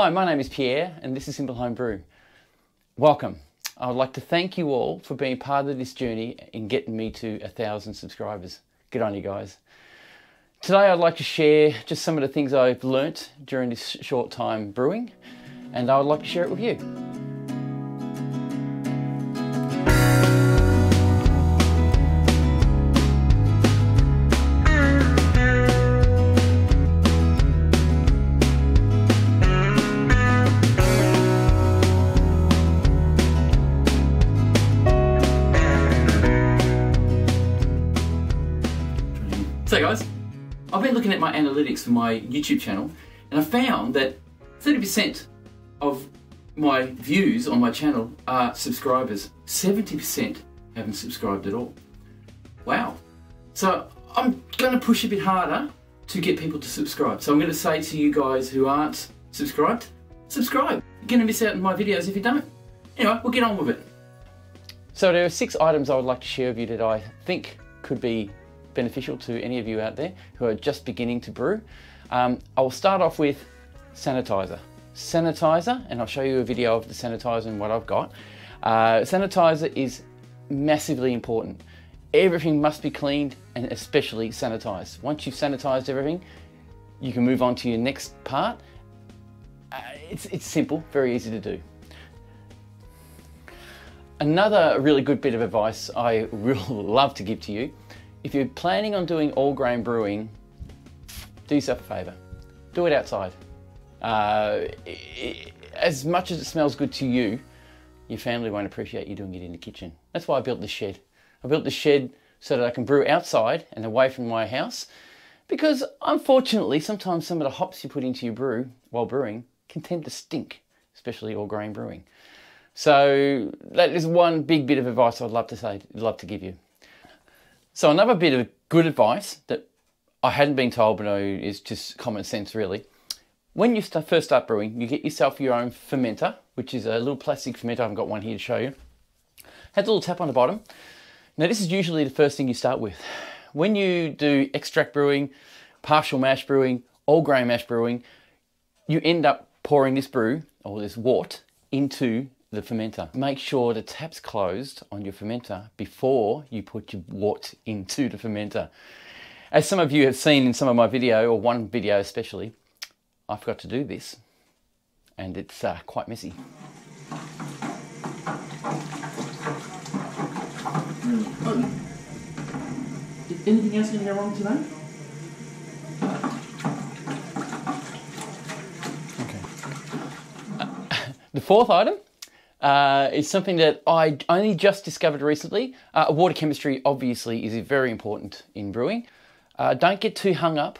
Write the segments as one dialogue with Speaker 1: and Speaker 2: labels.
Speaker 1: Hi, my name is Pierre and this is Simple Home Brew. Welcome. I would like to thank you all for being part of this journey in getting me to a thousand subscribers. Good on you guys. Today I'd like to share just some of the things I've learnt during this short time brewing and I would like to share it with you. Looking at my analytics for my YouTube channel and I found that 30% of my views on my channel are subscribers. 70% haven't subscribed at all. Wow. So I'm going to push a bit harder to get people to subscribe. So I'm going to say to you guys who aren't subscribed, subscribe. You're going to miss out on my videos if you don't. Anyway, we'll get on with it. So there are six items I would like to share with you that I think could be beneficial to any of you out there who are just beginning to brew. Um, I will start off with sanitizer. Sanitizer, and I'll show you a video of the sanitizer and what I've got. Uh, sanitizer is massively important. Everything must be cleaned and especially sanitized. Once you've sanitized everything, you can move on to your next part. Uh, it's, it's simple, very easy to do. Another really good bit of advice I will love to give to you if you're planning on doing all grain brewing, do yourself a favour. Do it outside. Uh, it, as much as it smells good to you, your family won't appreciate you doing it in the kitchen. That's why I built this shed. I built this shed so that I can brew outside and away from my house because unfortunately sometimes some of the hops you put into your brew while brewing can tend to stink, especially all grain brewing. So that is one big bit of advice I'd love to say, love to give you. So another bit of good advice that I hadn't been told, but is just common sense really. When you start, first start brewing, you get yourself your own fermenter, which is a little plastic fermenter. I haven't got one here to show you. Has a little tap on the bottom. Now this is usually the first thing you start with. When you do extract brewing, partial mash brewing, all grain mash brewing, you end up pouring this brew, or this wort, into the fermenter. Make sure the tap's closed on your fermenter before you put your wort into the fermenter. As some of you have seen in some of my video, or one video especially, I forgot to do this and it's uh, quite messy. Did anything else going to go wrong today? Okay. the fourth item uh, is something that I only just discovered recently. Uh, water chemistry obviously is very important in brewing. Uh, don't get too hung up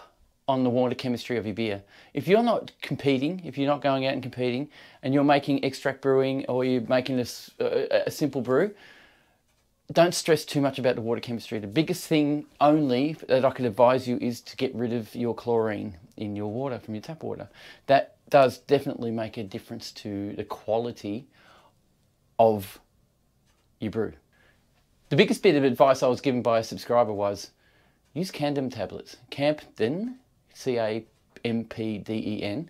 Speaker 1: on the water chemistry of your beer. If you're not competing, if you're not going out and competing, and you're making extract brewing or you're making uh, a simple brew, don't stress too much about the water chemistry. The biggest thing only that I could advise you is to get rid of your chlorine in your water from your tap water. That does definitely make a difference to the quality of your brew. The biggest bit of advice I was given by a subscriber was use Campden tablets. Campden, C A M P D E N,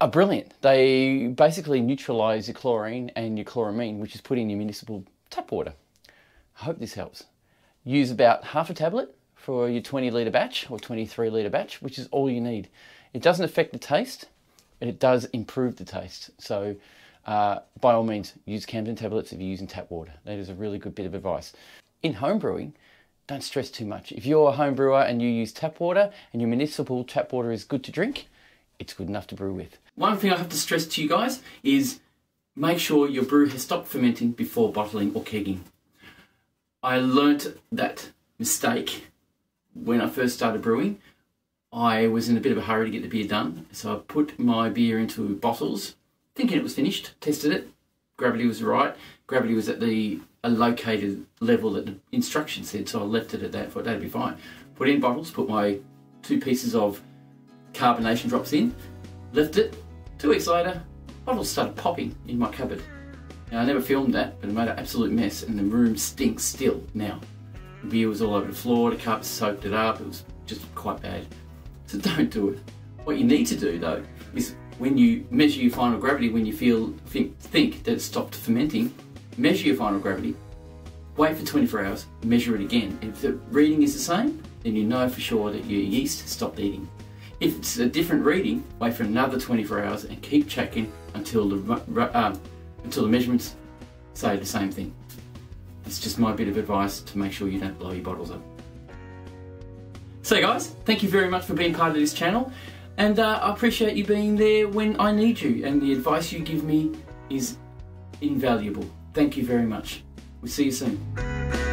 Speaker 1: are brilliant. They basically neutralize your chlorine and your chloramine, which is put in your municipal tap water. I hope this helps. Use about half a tablet for your 20 litre batch or 23 litre batch, which is all you need. It doesn't affect the taste, but it does improve the taste. So uh, by all means, use Campden tablets if you're using tap water. That is a really good bit of advice. In home brewing, don't stress too much. If you're a home brewer and you use tap water and your municipal tap water is good to drink, it's good enough to brew with. One thing I have to stress to you guys is make sure your brew has stopped fermenting before bottling or kegging. I learnt that mistake when I first started brewing. I was in a bit of a hurry to get the beer done, so I put my beer into bottles thinking it was finished, tested it, gravity was right, gravity was at the located level that the instruction said, so I left it at that, thought that'd be fine. Put in bottles, put my two pieces of carbonation drops in, left it, two weeks later, bottles started popping in my cupboard. Now I never filmed that, but it made an absolute mess and the room stinks still now. The beer was all over the floor, the cups soaked it up, it was just quite bad. So don't do it. What you need to do though is when you measure your final gravity, when you feel think, think that it's stopped fermenting, measure your final gravity, wait for 24 hours, measure it again. If the reading is the same, then you know for sure that your yeast stopped eating. If it's a different reading, wait for another 24 hours and keep checking until the um, until the measurements say the same thing. That's just my bit of advice to make sure you don't blow your bottles up. So guys, thank you very much for being part of this channel and uh, I appreciate you being there when I need you and the advice you give me is invaluable. Thank you very much. We'll see you soon.